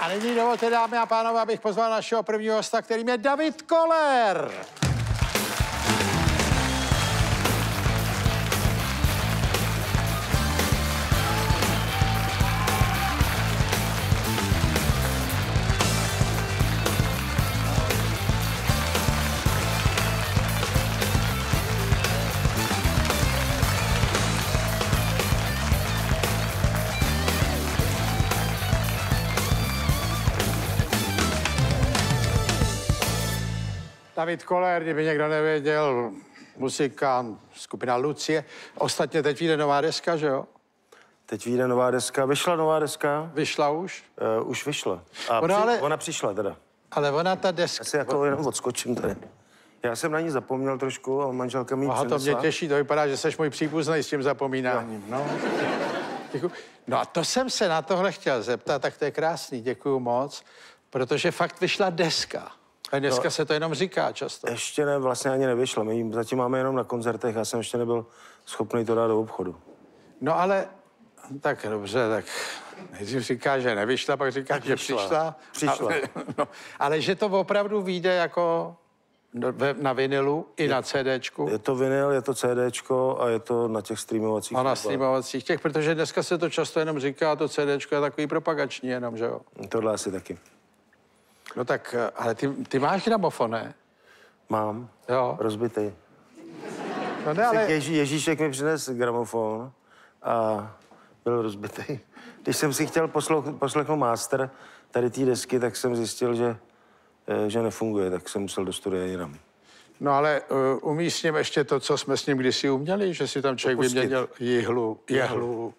A nyní dovolte, dámy a pánové, abych pozval našeho prvního hosta, kterým je David Koller. David Koller, kdyby někdo nevěděl, muzikant, skupina Lucie. Ostatně teď vyjde nová deska, že jo? Teď vyjde nová deska. Vyšla nová deska? Vyšla už? Uh, už vyšla. A Ona při, ale- ona přišla teda. Ale ona ta deska... Já si jako jenom odskočím tady. Já jsem na ní zapomněl trošku a manželka mi Aha, to mě těší, to vypadá, že jsi můj příbuzný s tím zapomínáním. No. Děkuju. no a to jsem se na tohle chtěl zeptat, tak to je krásný, děkuju moc, protože fakt vyšla deska. A dneska No. se to jenom říká často. Ještě ne, vlastně ani nevyšla. My zatím máme jenom na koncertech, já jsem ještě nebyl schopný to dát do obchodu. No ale, tak dobře, tak nejdřív říká, že nevyšla, pak říká, že vyšla. přišla. Přišla. Ale, no, ale že to opravdu vyjde jako na vinilu i na CDčku. Je to vinyl, je to CDčko a je to na těch streamovacích. A na streamovacích těch, protože dneska se to často jenom říká, to CDčko je takový propagační jenom, že jo? Tohle asi taky. No tak, eh, ale ty, ty máš gramofon, ne? Mám. Jo. Rozbitý. No ne, Ale... Ježí, Ježíšek mi přinesl gramofon a byl rozbitý. Když jsem si chtěl poslouch, poslechnout master tady té desky, tak jsem zjistil, že, eh, že nefunguje, tak jsem musel do studia jinam. No ale uh, umíš s ním ještě to, co jsme s ním kdysi uměli, že si tam člověk Opustit. vyměnil jihlu, jehlu,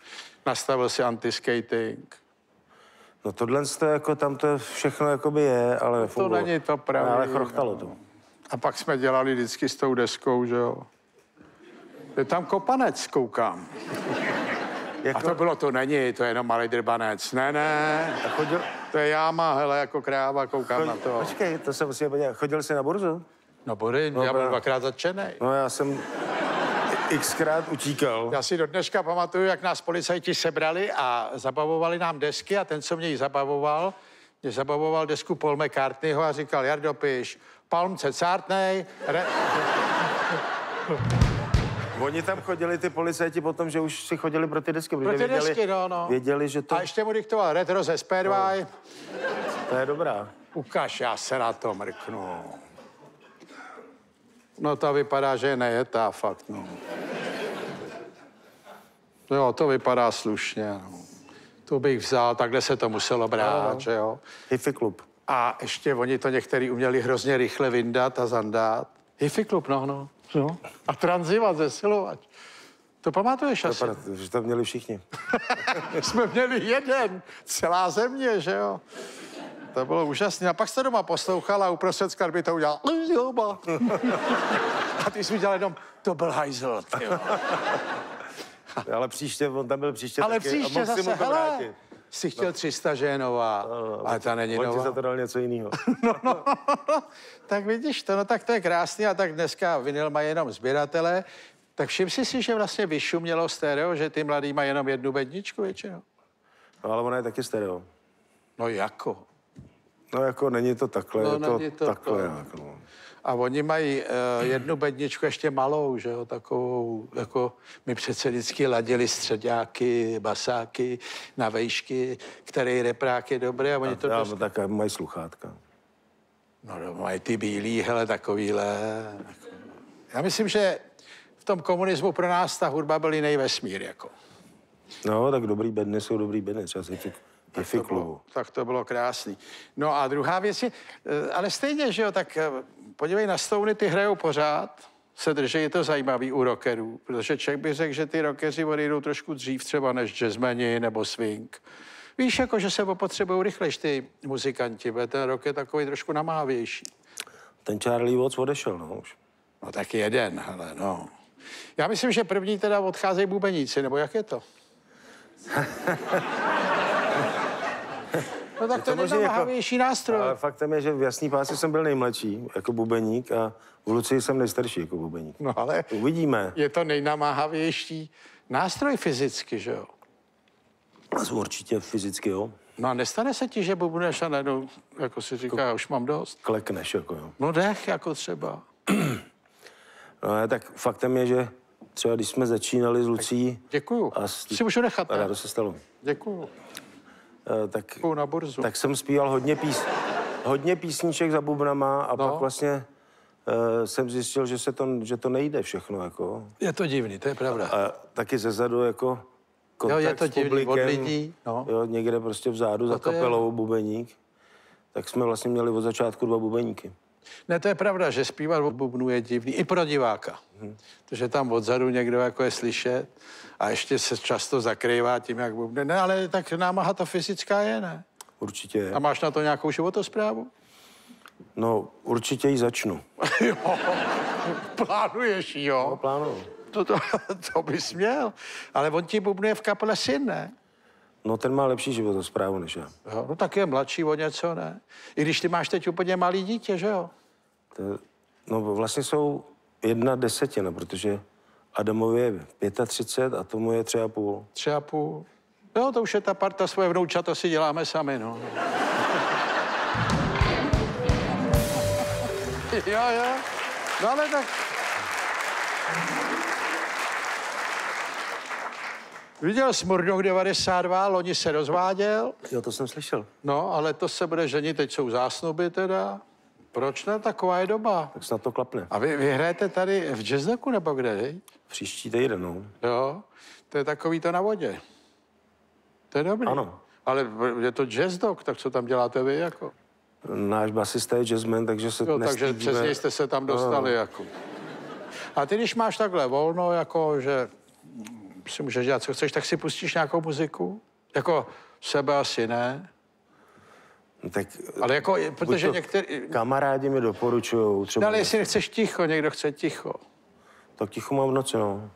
nastavil si antiskating. No tohle to jako tam to všechno jakoby je, ale To nefungovalo. není to pravý. Ale chrochtalo to. A pak jsme dělali vždycky s tou deskou, že jo. Je tam kopanec, koukám. Jako, A to bylo, to není, to je jenom malý drbanec. Ne, ne, chodil, to je jáma, hele, jako kráva, koukám na to. Počkej, to se musíme podívat. Chodil jsi na burzu? No Bory, já byl Dobrá. dvakrát zatčenej. No já jsem xkrát utíkal. Já si do dneška pamatuju, jak nás policajti sebrali a zabavovali nám desky a ten, co mě ji zabavoval, mě zabavoval desku Paul McCartneyho a říkal, Jardo, piš, Palm cártnej, re... Oni tam chodili, ty policajti, potom, že už si chodili pro ty desky, protože Pro ty věděli, desky, no, no. věděli, že to, A ještě mu diktoval retro ze Spervaj. to je dobrá. Ukaž, já se na to mrknu. No to vypadá, že je nejetá, fakt, no. Jo, to vypadá slušně, no. To bych vzal, takhle se to muselo brát, že jo. Hifi klub. A ještě oni to některý uměli hrozně rychle vyndat a zandat. Hifi klub, no, no. Jo. A tranzivat, zesilovat. To pamatuješ asi? Vypadá, že to měli všichni. Jsme měli jeden, celá země, že jo. To bylo úžasné. A pak jste doma poslouchal a uprostřed skladby to udělal. A ty jsi udělal jenom, to byl hajzl. Ale příště, on tam byl příště Ale taky a příště si zase, mu to hele, vrátit. jsi chtěl 300, že je nová, ale ta není On nová. za to dal něco jiného. tak vidíš to, no tak to je krásný a tak dneska vinyl mají jenom sběratele. Tak všim si si, že vlastně vyšumělo stereo, že ty mladý mají jenom jednu bedničku většinou? No, ale ona je taky stereo. No jako? No jako není to takhle, No, je to, není to takhle. to. Jako, no. A oni mají uh, jednu bedničku ještě malou, že jo, takovou, jako my přece vždycky ladili středáky, basáky na vejšky, který reprák je dobrý a oni to Já, dost... tak mají sluchátka. No, no, mají ty bílí, hele, takovýhle. Jako... Já myslím, že v tom komunismu pro nás ta hudba byl jiný vesmír, jako. No, tak dobrý bedny jsou dobrý bedny, třeba si Hifi To bylo, klubu. tak to bylo krásný. No a druhá věc je, eh, ale stejně, že jo, tak eh, podívej na Stony, ty hrajou pořád, se drží, je to zajímavý u rockerů, protože člověk by řekl, že ty rockeři odejdou trošku dřív třeba než jazzmeni nebo swing. Víš, jako, že se opotřebují rychlejš ty muzikanti, protože ten rock je takový trošku namávější. Ten Charlie Watts odešel, no už. No tak jeden, hele, no. Já myslím, že první teda odcházejí bubeníci, nebo jak je to? No tak to je možný jako- nástroj. Ale faktem je, že v Jasný pási jsem byl nejmladší jako bubeník a v Lucii jsem nejstarší jako bubeník. No ale Uvidíme. je to nejnamáhavější nástroj fyzicky, že jo? Určitě fyzicky, jo. No a nestane se ti, že bubneš a najednou, jako si říká, už mám dost. Klekneš, jako jo. No dech, jako třeba. No, ale tak faktem je, že třeba když jsme začínali s Lucí... Děkuju. A s- Si můžu nechat, A ne? to se stalo. Děkuju. Eh, Tak, na burzu. tak jsem zpíval hodně, pís, hodně písniček za bubnama a No. pak vlastně uh, jsem zjistil, že, se to, že to nejde všechno, jako. Je to divný, to je pravda. A taky ze zadu, jako kontakt je to s divný, od publikem, lidí, no. Jo, někde prostě vzadu za to je. kapelou bubeník. Tak jsme vlastně měli od začátku dva bubeníky. Ne, to je pravda, že zpívat od bubnu je divný. I pro diváka. Mhm. Protože tam odzadu někdo jako je slyšet a ještě se často zakrývá tím, jak bubne. Ne, ale tak námaha ta fyzická je, ne? Určitě je. A máš na to nějakou životosprávu? No, určitě ji začnu. jo, plánuješ ji, No, jo? plánuju. To, to, to bys měl. Ale on ti bubnuje v kapele syn, ne? No, ten má lepší životosprávu než já. Jo, no tak je mladší o něco, ne? I když ty máš teď úplně malý dítě, že jo? To, no, vlastně jsou jedna desetina, protože Adamovi je 35 a tomu je třeba půl. Tři a půl. Jo, to už je ta parta svoje vnoučata si děláme sami, no. jo, jo. No ale tak... Viděl jsi Murdoch 92, loni se rozváděl, Jo, to jsem slyšel. no, ale to se bude ženit, teď jsou zásnuby teda. Proč ne? Taková je doba. Tak snad to klapne. A vy, vy hrajete tady v jazzdoku nebo kde, viď? Příští týden, no. Jo, to je takový to na vodě. To je dobrý. Ano. Ale je to jazzdok, tak co tam děláte vy jako? Náš basista je jazzman, takže se Jo, takže přes něj jste se tam dostali jako. A ty, když máš takhle volno, jako že si můžeš dělat, co chceš, tak si pustíš nějakou muziku? Jako sebe asi ne, No, tak ale jako, protože to některý... kamarádi mi doporučují třeba... No, ale jestli nechceš ticho, někdo chce ticho. Tak ticho mám v noci, no.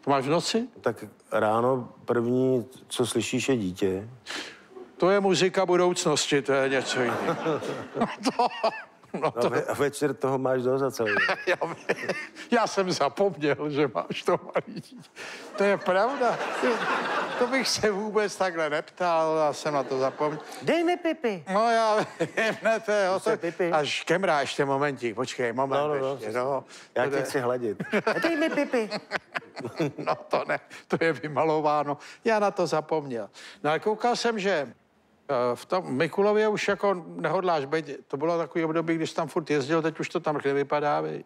To máš v noci? Tak ráno první, co slyšíš, je dítě. To je muzika budoucnosti, to je něco jiného. No to, no No, to, ve- a večer toho máš dost za celý. den. já, já jsem zapomněl, že máš to malý dítě. To je pravda. To bych se vůbec takhle neptal, já jsem na to zapomněl. Dej mi pipi. No já vím, ne, to je o to, pipi. až kemrá ještě momentík, počkej, moment No, no, no, ještě, no. Já tě chci hladit. Dej mi pipi. No to ne, to je vymalováno. Já na to zapomněl. No ale koukal jsem, že v tom Mikulově už jako nehodláš být. To bylo takový období, když tam furt jezdil, teď už to tam nevypadá. Vy.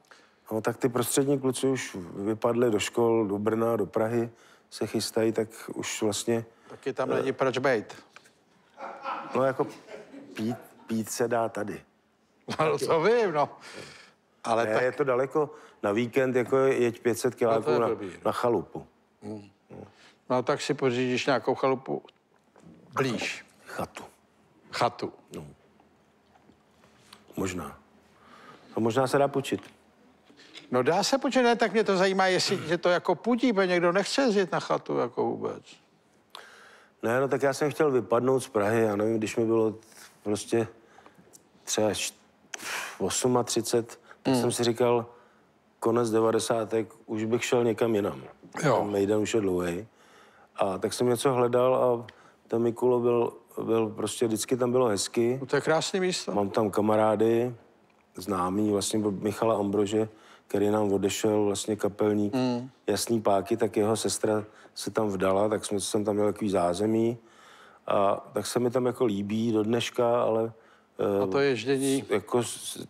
No tak ty prostřední kluci už vypadli do škol, do Brna, do Prahy, se chystají, tak už vlastně, Taky tam není proč být. no jako pít, pít se dá tady. No to vím, no. Ale Ne, tak, je to daleko na víkend, jako jeď 500 kiláků je na, blbý, no. na chalupu. no, tak si pořídíš nějakou chalupu blíž. Chatu. Chatu. Možná. A možná se dá počít. No dá se počít, ne, tak mě to zajímá, jestli tě to jako pudí, protože někdo nechce jezdit na chatu jako vůbec. Ne, no tak já jsem chtěl vypadnout z Prahy, já nevím, když mi bylo prostě třeba št- 38, tak Hmm. jsem si říkal, konec 90. už bych šel někam jinam. Jo. Ten Mejdan už je dlouhý. A tak jsem něco hledal a ten Mikulo byl, byl prostě, vždycky tam bylo hezky. No, to je krásné místo. Mám tam kamarády, známý, vlastně Michala Ambrože, který nám odešel, vlastně kapelník, mm. jasný páky, tak jeho sestra se tam vdala, tak jsme, jsem tam měl takový zázemí. A tak se mi tam jako líbí do dneška, ale A to ježdění. jako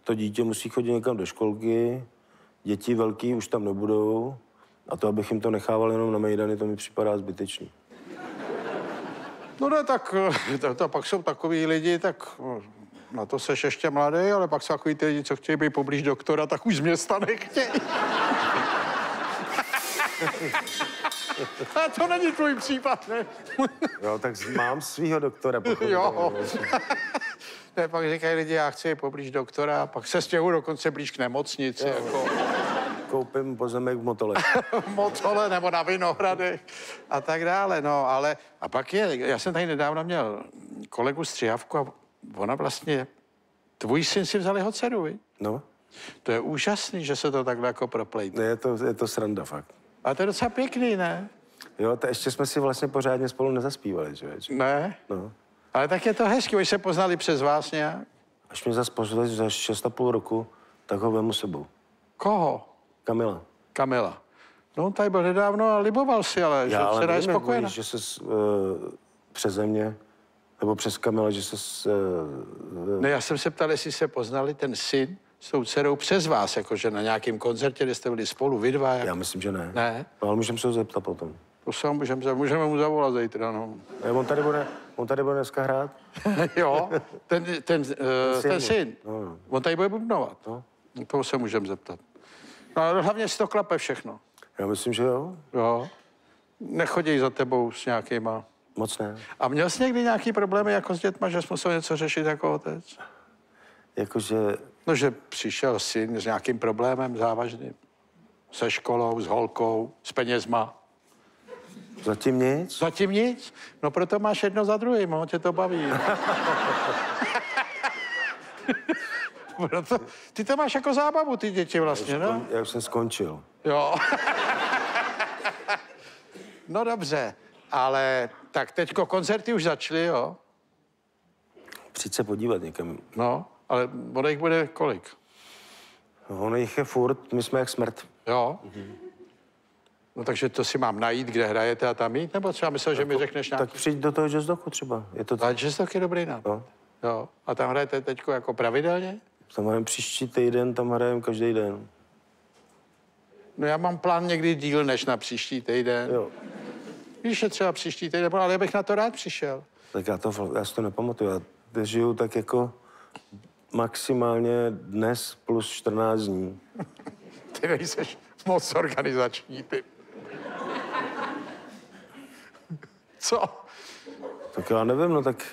to dítě musí chodit někam do školky, děti velký už tam nebudou. A to, abych jim to nechával jenom na Mejdany, to mi připadá zbytečný. No ne, tak eh, to, to pak jsou takový lidi, tak eh, na to seš ještě mladý, ale pak jsou takový ty lidi, co chtějí být poblíž doktora, tak už z města nechtějí. A to není tvůj případ, ne? Jo, tak mám svého doktora. jo. ne, pak říkají lidi, já chci poblíž doktora, a pak se stěhují dokonce blíž k nemocnici, jako Koupím pozemek v Motole. v Motole nebo na Vinohradech a tak dále, no, ale a pak je, já jsem tady nedávno měl kolegu Střihavku a ona vlastně, tvůj syn si vzal jeho dceru, vi? No, To je úžasný, že se to takhle jako proplejte. ne, je to, je to sranda fakt. A to je docela pěkný, ne? Jo, to ještě jsme si vlastně pořádně spolu nezaspívali, člověče. Ne? No. Ale tak je to hezky, oni se poznali přes vás nějak. Až mě zase pozveš za 6,5 roku, tak ho vemu sebou. Koho? Kamila. Kamila. No on tady byl nedávno a liboval si, ale že Já ale se je spokojená. že se uh, přeze mě, nebo přes Kamila, že se... Uh, Ne, já jsem se ptal, jestli se poznali ten syn s tou dcerou přes vás, jakože na nějakém koncertě, kde jste byli spolu, vy dva. Jak... já myslím, že ne. Ne? No, ale můžeme se ho zeptat potom. To se můžeme, můžeme mu zavolat zítra, no. Ne, on, tady bude, on tady bude dneska hrát? jo, ten, ten, uh, ten syn. syn. No, no. On tady bude bubnovat. No. Toho se můžeme zeptat. No ale hlavně si to klape všechno. Já myslím, že jo. Jo. Nechodí za tebou s nějakýma. Moc ne. A měl jsi někdy nějaký problémy jako s dětma, že jsi musel něco řešit jako otec? Jakože No, že přišel syn s nějakým problémem závažným. Se školou, s holkou, s penězma. zatím nic. Zatím nic. No proto máš jedno za druhým, no, tě to baví. proto, ty to máš jako zábavu, ty děti vlastně, no? Já už jsem skončil. Jo. no dobře, ale tak teďko koncerty už začaly, jo? Přijď se podívat někam. No, ale ono jich bude kolik? Ono jich je furt, my jsme jak smrt. Jo? No takže to si mám najít, kde hrajete a tam jít? Nebo třeba myslel, že mi řekneš nějaký... Tak přijď do toho jazzdoku třeba. Je to Ale jazz je dobrý nápad. No. Jo. A tam hrajete teďko jako pravidelně? Tam hrajeme příští týden, tam hrajeme každý den. No já mám plán někdy díl než na příští týden. Jo. Víš, že třeba příští týden, ale já bych na to rád přišel. Tak já, to, já si to nepamatuju. Já žiju tak jako maximálně dnes plus 14 dní. Ty nejseš moc organizační typ. Co? Tak já nevím, no tak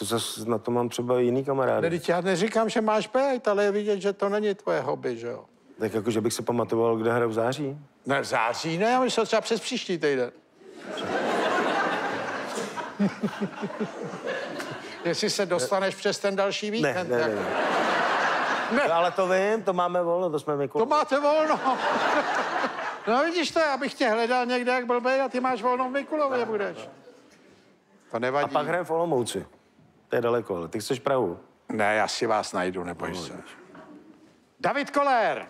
to zase na to mám třeba jiný Ne, kamarády. teď já neříkám, že máš být, ale je vidět, že to není tvoje hobby, že jo? Tak jako, že bych si pamatoval, kde hraju v září. Ne, v září ne, já myslel třeba přes příští týden. Jestli se dostaneš přes ten další Ne, víkend. ne, ne. jak- ne. Ne. No, ale to vím, to máme volno, to jsme my To máte volno. No vidíš to, abych tě hledal někde jak blbej a ty máš volno v Mikulově budeš. To A nevadí. pak hrajeme v Olomouci. To je daleko, ale ty chceš Prahu. Ne, já si vás najdu, neboj se. David Koller.